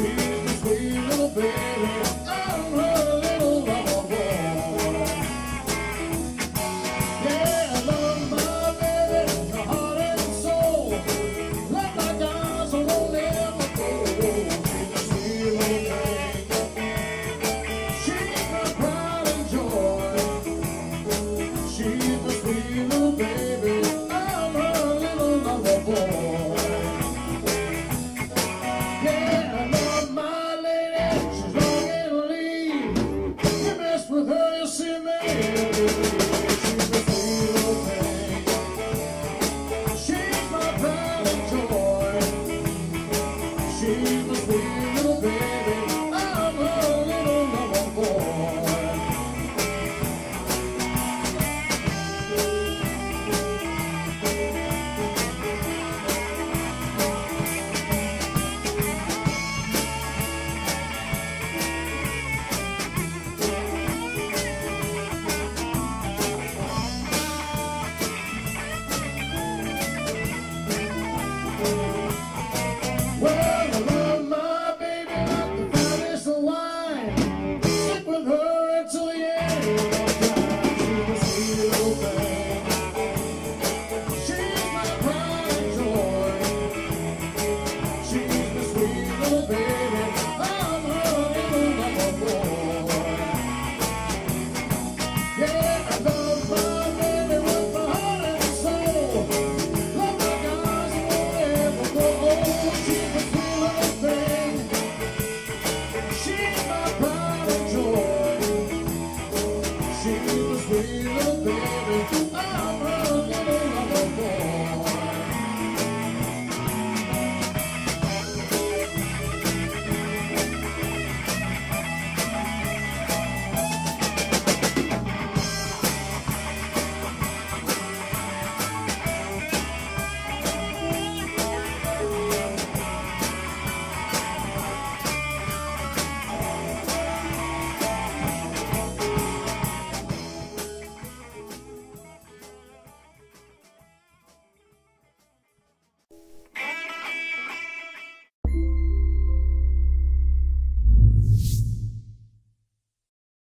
trees, wait a little baby you.